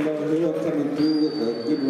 up. Buffalo Hill coming through with the good